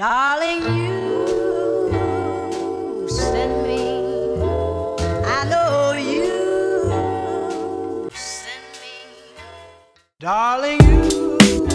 Darling, you send me. I know you send me. Darling, you.